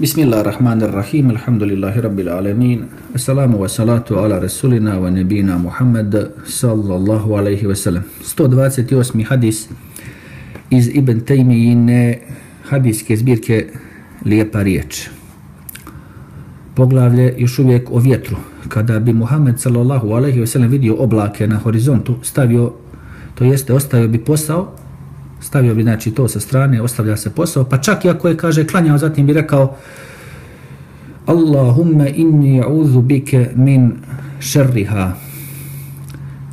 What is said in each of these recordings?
Bismillahirrahmanirrahim, alhamdulillahi rabbil alamin, assalamu wa salatu ala rasulina wa nebina Muhammad sallallahu alaihi wa sallam. 128. hadis iz Ibn Taymijine hadiske zbirke Lijepa riječ. Poglavlje još uvijek o vjetru. Kada bi Muhammed sallallahu alaihi wa sallam vidio oblake na horizontu, stavio, to jeste ostavio bi posao, stavio bi znači to sa strane, ostavlja se posao, pa čak i ako je, kaže, klanjao, zatim bi rekao Allahumma inni a'udhu bike min šerriha.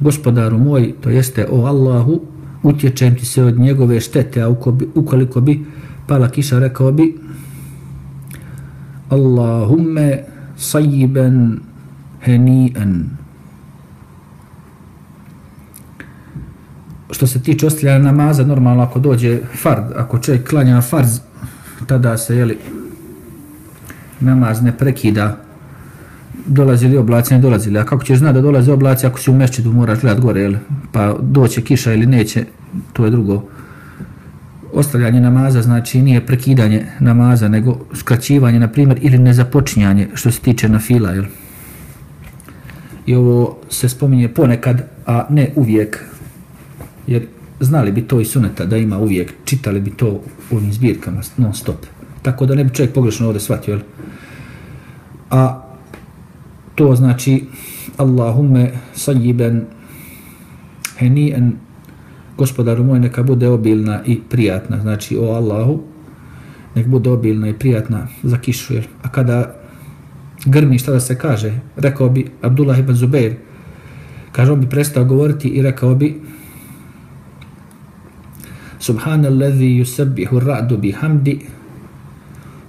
Gospodaru moj, to jeste o Allahu, utječem ti se od njegove štete, a ukoliko bi pala kiša, rekao bi Allahumma sajiben heni'an. Što se tiče ostavljanja namaza, normalno ako dođe fard, ako čovjek klanja farz, tada se, jeli, namaz ne prekida, dolazi li oblaci, ne dolazi li, a kako ćeš znati da dolaze oblaci ako si u mešćidu, moraš gledat gore, jeli, pa doće kiša ili neće, to je drugo. Ostavljanje namaza znači nije prekidanje namaza, nego skraćivanje, na primjer, ili nezapočinjanje, što se tiče na fila, jel. I ovo se spominje ponekad, a ne uvijek, jer znali bi to i suneta da ima uvijek, čitali bi to u ovim zbirkama non stop. Tako da ne bi čovjek pogrešno ovdje shvatio. Jel? A to znači Allahumme sajiben henijen gospodaru moj neka bude obilna i prijatna. Znači o Allahu nek bude obilna i prijatna za kišu. Jel? A kada grmi šta da se kaže, rekao bi Abdullah ibn Zubair, kaže on bi prestao govoriti i rekao bi Subhanallazi yusabbihu ar-ra'du bihamdi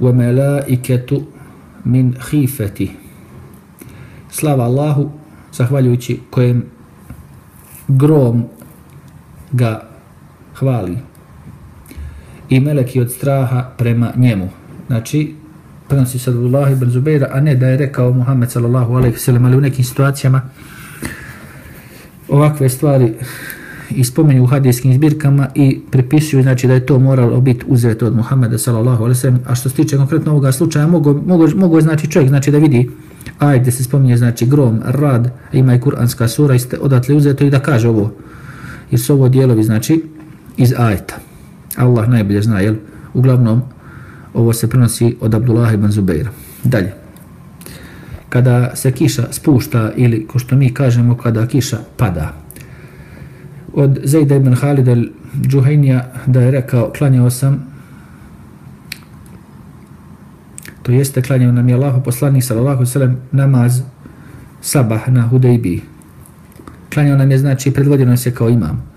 wa malaikatu min khifati. Slava Allahu, zahvaljujući kojem grom ga hvali i meleki od straha prema njemu. Znači, prenosi se Abdullah ibn Zubeira, a ne da je rekao Muhammed sallallahu alaihi sallam, ali u nekim situacijama ovakve stvari i spomenju u hadijskim zbirkama i prepisuju znači da je to moralo biti uzeto od Muhammeda sallallahu alejhi ve sellem a što se tiče konkretno ovoga slučaja mogu mogu mogu znači čovjek znači da vidi ajde se spominje znači grom rad ima i kuranska sura iste odatle uzeto i da kaže ovo. Jer su ovo dijelovi znači iz ajeta Allah najbolje zna jel? Uglavnom ovo se prenosi od Abdullah ibn Zubeira dalje. Kada se kiša spušta ili ko što mi kažemo kada kiša pada od Zejda ibn Halid al-Džuhajnija da je rekao, klanjao sam, to jeste klanjao nam je Allah poslanik sallallahu sallam namaz sabah na Hudejbi. Klanjao nam je, znači, predvodio se kao imam.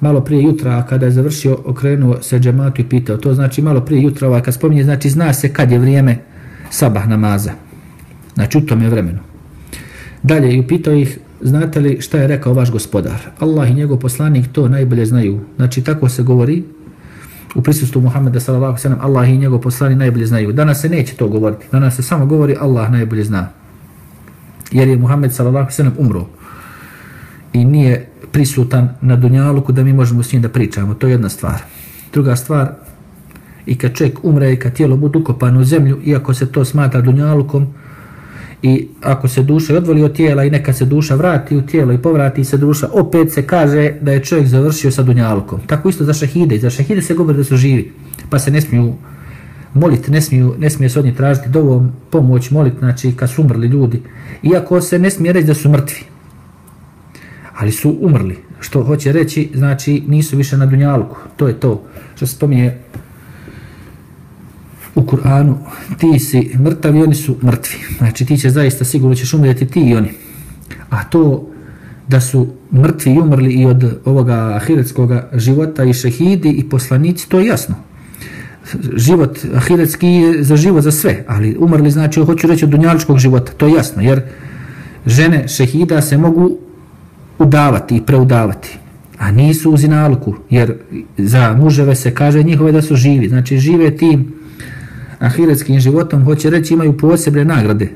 Malo prije jutra, kada je završio, okrenuo se džematu i pitao, to znači malo prije jutra, ovaj, kad spominje, znači, zna se kad je vrijeme sabah namaza. Znači, u tom je vremenu. Dalje, i upitao ih, znate li šta je rekao vaš gospodar? Allah i njegov poslanik to najbolje znaju. Znači, tako se govori u prisustvu Muhammeda sallallahu sallam, Allah i njegov poslanik najbolje znaju. Danas se neće to govoriti. Danas se samo govori Allah najbolje zna. Jer je Muhammed sallallahu sallam umro i nije prisutan na dunjaluku da mi možemo s njim da pričamo. To je jedna stvar. Druga stvar, i kad čovjek umre i kad tijelo bude ukopano u zemlju, iako se to smatra dunjalukom, i ako se duša odvoli od tijela i neka se duša vrati u tijelo i povrati se duša, opet se kaže da je čovjek završio sa dunjalkom. Tako isto za šahide. Za šahide se govori da su živi, pa se ne smiju moliti, ne smiju, ne smije se od njih tražiti dovom pomoć, moliti, znači kad su umrli ljudi. Iako se ne smije reći da su mrtvi. Ali su umrli. Što hoće reći, znači nisu više na dunjalku. To je to što se spominje u Kur'anu ti si mrtav i oni su mrtvi. Znači ti će zaista sigurno ćeš umrijeti ti i oni. A to da su mrtvi i umrli i od ovoga ahiretskog života i šehidi i poslanici, to je jasno. Život ahiretski je za život za sve, ali umrli znači, hoću reći od dunjaličkog života, to je jasno, jer žene šehida se mogu udavati i preudavati, a nisu u zinaluku, jer za muževe se kaže njihove da su živi, znači žive tim ahiretskim životom, hoće reći imaju posebne nagrade.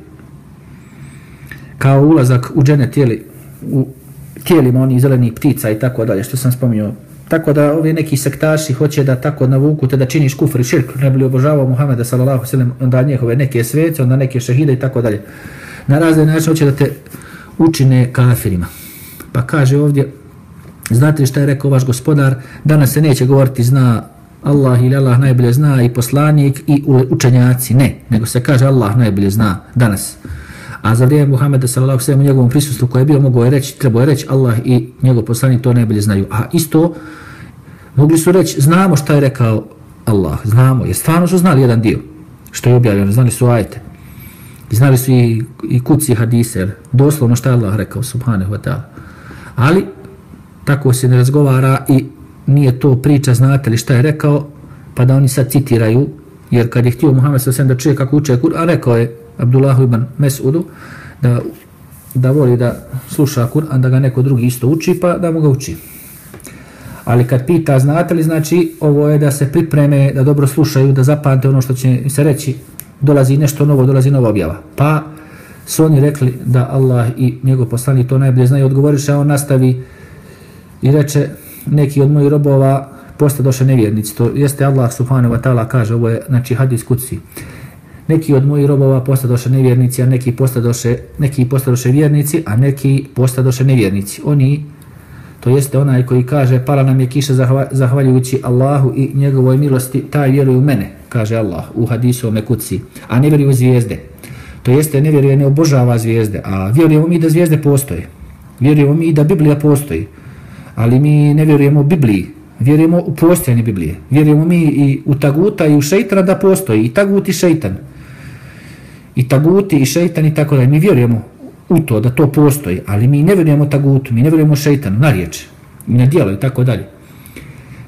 Kao ulazak u džene tijeli, u tijelima onih zelenih ptica i tako dalje, što sam spominjao tako da ovi neki sektaši hoće da tako navuku te da činiš kufr i širk, ne bi li obožavao Muhammeda sallallahu sallam, onda njehove neke svece, onda neke šehide i tako dalje. Na razne način hoće da te učine kafirima. Pa kaže ovdje, znate šta je rekao vaš gospodar, danas se neće govoriti zna Allah ili Allah najbolje zna i poslanik i učenjaci, ne, nego se kaže Allah najbolje zna danas. A za vrijeme Muhammeda sallallahu sallam u njegovom prisustvu koje je bio mogo je reći, trebao je reći Allah i njegov poslanik to najbolje znaju. A isto mogli su reći, znamo šta je rekao Allah, znamo, jer stvarno su znali jedan dio što je objavljeno, znali su ajte. Znali su i, i kuci hadise, doslovno šta je Allah rekao, subhanahu wa ta'ala. Ali, tako se ne razgovara i nije to priča, znate li šta je rekao, pa da oni sad citiraju, jer kad je htio Muhammed sa da čuje kako uče Kur'an, rekao je Abdullahu ibn Mes'udu da, da voli da sluša Kur'an, da ga neko drugi isto uči, pa da mu ga uči. Ali kad pita, znate li, znači, ovo je da se pripreme, da dobro slušaju, da zapamte ono što će se reći, dolazi nešto novo, dolazi nova objava. Pa su oni rekli da Allah i njegov poslanik to najbolje znaju, odgovoriše, a on nastavi i reče, neki od mojih robova posta doše nevjernici. To jeste Allah subhanahu wa ta'ala kaže, ovo je znači hadis kuci. Neki od mojih robova posta doše nevjernici, a neki posta doše, neki posta doše vjernici, a neki posta doše nevjernici. Oni, to jeste onaj koji kaže, pala nam je kiša zahvaljujući Allahu i njegovoj milosti, taj vjeruje u mene, kaže Allah u hadisu o Mekuci, a ne vjeruje u zvijezde. To jeste, ne vjeruje, ne obožava zvijezde, a vjerujemo mi da zvijezde postoje. Vjerujemo mi da Biblija postoji ali mi ne vjerujemo Bibliji, vjerujemo u postojanje Biblije. Vjerujemo mi i u Taguta i u Šeitana da postoji, i Tagut i Šeitan. I Taguti i Šeitan i tako dalje. Mi vjerujemo u to da to postoji, ali mi ne vjerujemo Tagutu, mi ne vjerujemo Šeitanu, na riječ, na dijelo i tako dalje.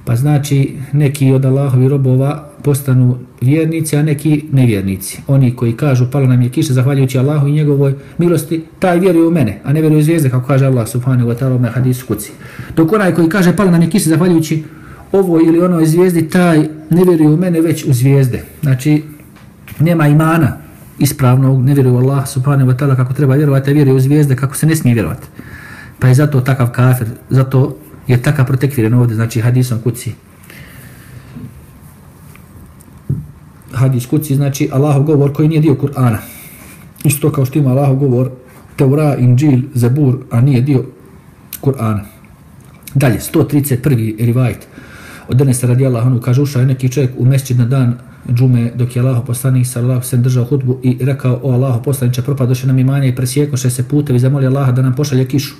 Pa znači neki od Allahovi robova postanu vjernici, a neki nevjernici. Oni koji kažu pala nam je kiša zahvaljujući Allahu i njegovoj milosti, taj vjeruje u mene, a ne vjeruje u zvijezde, kako kaže Allah subhanahu wa ta'ala u hadisu kuci. Dok onaj koji kaže pala nam je kiša zahvaljujući ovoj ili onoj zvijezdi, taj ne vjeruje u mene, već u zvijezde. Znači, nema imana ispravnog, ne vjeruje u Allah subhanahu wa ta'ala kako treba vjerovati, a vjeruje u zvijezde kako se ne smije vjerovati. Pa je zato takav kafir, zato je takav protekviren ovdje, znači hadisom kuci. Hadis kuci znači Allahov govor koji nije dio Kur'ana. Isto kao što ima Allahov govor Teura, Inđil, Zebur, a nije dio Kur'ana. Dalje, 131. rivajt. Od dane se radi Allah, ono kaže, ušao je neki čovjek u mesčid na dan džume, dok je Allah poslanik sallallahu se držao hudbu i rekao, o Allah poslaniče, propadoše nam imanje i presjekoše se putevi, zamoli Allah da nam pošalje kišu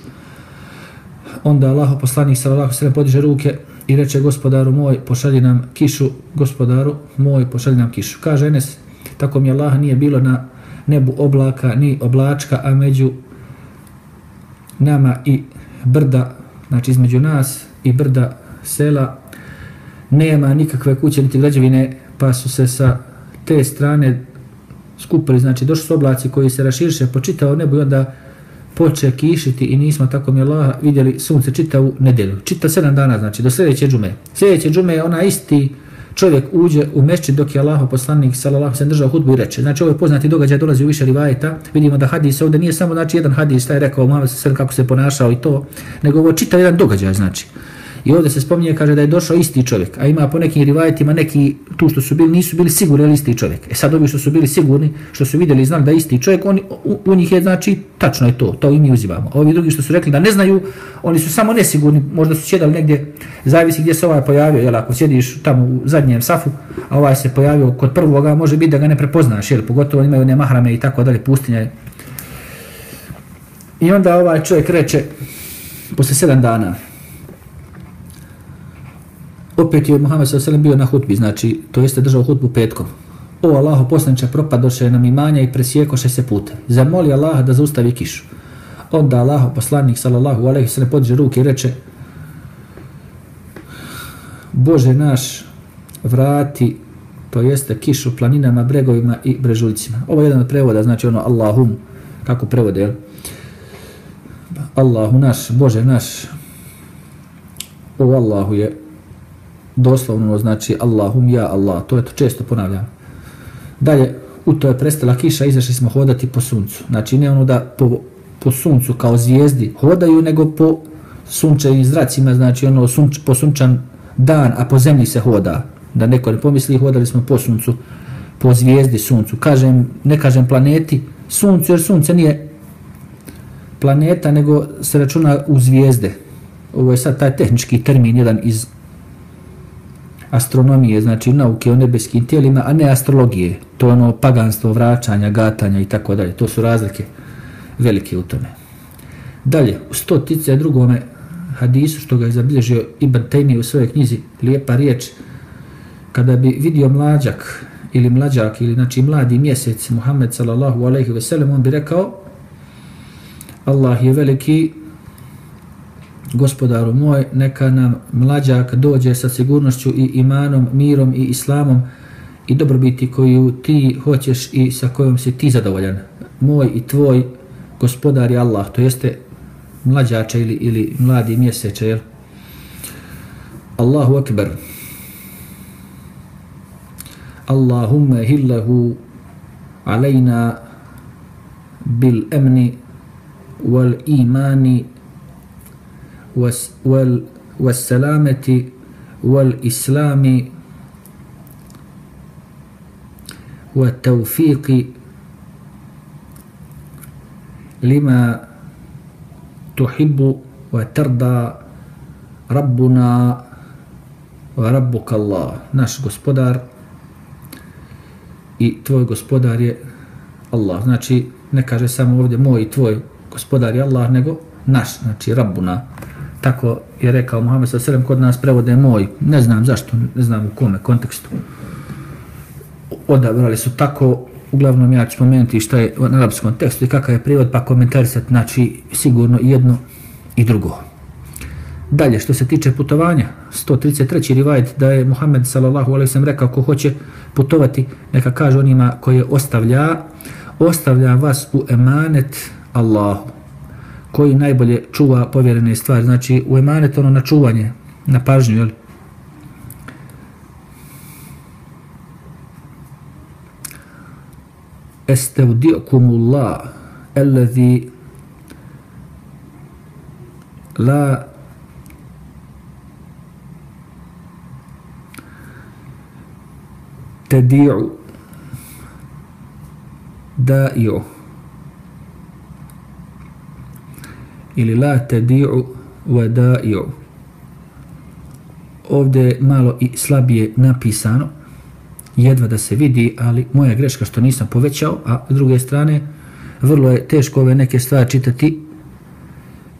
onda Allah poslanik sallallahu alejhi ve podiže ruke i reče gospodaru moj pošalji nam kišu gospodaru moj pošalji nam kišu. Kaže Enes tako mi Allah nije bilo na nebu oblaka ni oblačka a među nama i brda znači između nas i brda sela nema nikakve kuće niti građevine pa su se sa te strane skupili znači došli su oblaci koji se raširše po čitao nebu i onda poče kišiti i nismo tako mi Allah vidjeli sunce čita u nedjelju. Čita sedam dana, znači do sljedeće džume. Sljedeće džume je ona isti čovjek uđe u mešćid dok je Allah poslanik sallallahu se držao hudbu i reče. Znači ovo je poznati događaj, dolazi u više rivajeta. Vidimo da hadis ovdje nije samo znači jedan hadis, taj rekao Muhammed sallallahu kako se ponašao i to, nego ovo čita jedan događaj, znači. I ovdje se spominje, kaže da je došao isti čovjek, a ima po nekim rivajetima neki tu što su bili, nisu bili sigurni ili isti čovjek. E sad ovi što su bili sigurni, što su vidjeli i znali da je isti čovjek, oni, u, u, njih je znači, tačno je to, to i mi uzivamo. A ovi drugi što su rekli da ne znaju, oni su samo nesigurni, možda su sjedali negdje, zavisi gdje se ovaj pojavio, jel ako sjediš tamo u zadnjem safu, a ovaj se pojavio kod prvoga, može biti da ga ne prepoznaš, jel, pogotovo imaju ne mahrame i tako dalje, pustinja I onda ovaj čovjek reče, posle sedam dana, opet je Muhammed s.a.v. bio na hutbi, znači, to jeste držao hutbu petkom. O Allaho poslanče propadoše nam imanja i presjekoše se puta. Zamoli Allaha da zaustavi kišu. Onda Allaho poslanik sallallahu alaihi sallam podiže ruke i reče Bože naš vrati to jeste kišu planinama, bregovima i brežuljcima. Ovo je jedan od prevoda, znači ono Allahum, kako prevode, Allahu naš, Bože naš, o Allahu je doslovno znači Allahum ja Allah, to je to često ponavljam. Dalje, u to je prestala kiša, izašli smo hodati po suncu. Znači ne ono da po, po suncu kao zvijezdi hodaju, nego po sunčevim zracima, znači ono sunč, po sunčan dan, a po zemlji se hoda. Da neko ne pomisli, hodali smo po suncu, po zvijezdi suncu. Kažem, ne kažem planeti, suncu, jer sunce nije planeta, nego se računa u zvijezde. Ovo je sad taj tehnički termin, jedan iz astronomije, znači nauke o nebeskim tijelima, a ne astrologije. To je ono paganstvo, vraćanja, gatanja i tako dalje. To su razlike velike u tome. Dalje, u stotice drugome hadisu što ga je zabilježio Ibn Taymi u svojoj knjizi, lijepa riječ, kada bi vidio mlađak ili mlađak ili znači mladi mjesec Muhammed sallallahu alejhi ve sellem, on bi rekao Allah je veliki gospodaru moj, neka nam mlađak dođe sa sigurnošću i imanom, mirom i islamom i dobrobiti koju ti hoćeš i sa kojom si ti zadovoljan. Moj i tvoj gospodar je Allah, to jeste mlađača ili, ili mladi mjeseče, jel? Allahu akbar. Allahumma hillahu alejna bil emni wal imani wal, was salameti wal islami wa tawfiqi lima tuhibbu wa tarda rabbuna wa rabbuka Allah. Naš gospodar i tvoj gospodar je Allah. Znači ne kaže samo ovdje moj i tvoj gospodar je Allah nego naš znači rabbuna tako je rekao Muhammed sa selem kod nas prevode moj ne znam zašto ne znam u kome kontekstu odabrali su tako uglavnom ja ću spomenuti šta je na arapskom tekstu i kakav je prijevod, pa komentarisati, znači sigurno jedno i drugo. Dalje, što se tiče putovanja, 133. rivajet da je Muhammed sallallahu rekao ko hoće putovati, neka kaže onima koje ostavlja, ostavlja vas u emanet Allahu, koji najbolje čuva povjerene stvari, znači u emanet ono na čuvanje, na pažnju, jel? estevdi'kumullah alladhi la tadi'u da'i'u ili la tadi'u wa Ovdje ovdje malo i slabije napisano jedva da se vidi, ali moja greška što nisam povećao, a s druge strane, vrlo je teško ove neke stvari čitati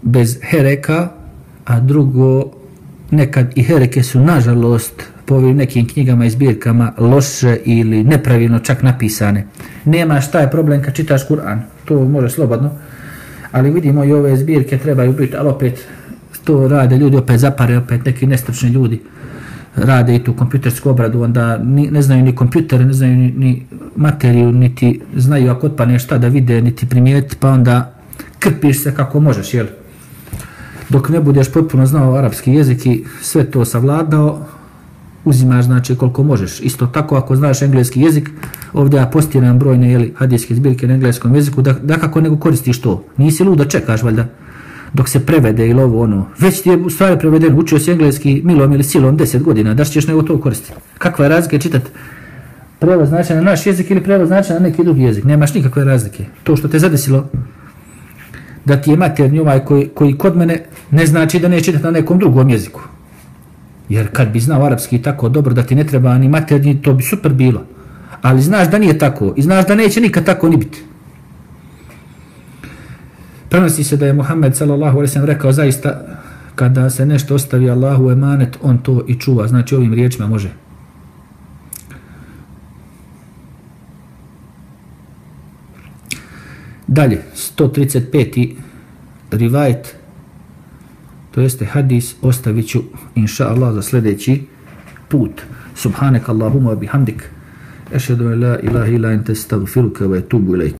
bez hereka, a drugo, nekad i hereke su, nažalost, po ovim nekim knjigama i zbirkama loše ili nepravilno čak napisane. Nema šta je problem kad čitaš Kur'an, to može slobodno, ali vidimo i ove zbirke trebaju biti, ali opet to rade ljudi, opet zapare, opet neki nestručni ljudi rade i tu kompjutersku obradu, onda ni, ne znaju ni kompjutere, ne znaju ni, ni materiju, niti znaju ako otpane šta da vide, niti primijeti, pa onda krpiš se kako možeš, jel? Dok ne budeš potpuno znao arapski jezik i sve to savladao, uzimaš znači koliko možeš. Isto tako ako znaš engleski jezik, ovdje ja postiram brojne jeli, hadijske zbirke na engleskom jeziku, da, da kako nego koristiš to. Nisi luda čekaš, valjda dok se prevede ili ovo ono, već ti je u stvari preveden, učio si engleski milom ili silom deset godina, da ćeš nego to koristiti. Kakva je razlika čitati prevod znači na naš jezik ili prevod znači na neki drugi jezik, nemaš nikakve razlike. To što te zadesilo, da ti je materni ovaj koji, koji kod mene ne znači da ne čitati na nekom drugom jeziku. Jer kad bi znao arapski tako dobro da ti ne treba ni materni, to bi super bilo. Ali znaš da nije tako i znaš da neće nikad tako ni biti. Prenosi se da je Muhammed sallallahu alejhi ve sellem rekao zaista kada se nešto ostavi Allahu emanet, on to i čuva. Znači ovim riječima može. Dalje, 135. rivajet, to jeste hadis, ostavit ću, inša Allah, za sljedeći put. Subhanak Allahumma bihamdik, أشهد أن لا إله إلا أنت أستغفرك وأتوب إليك.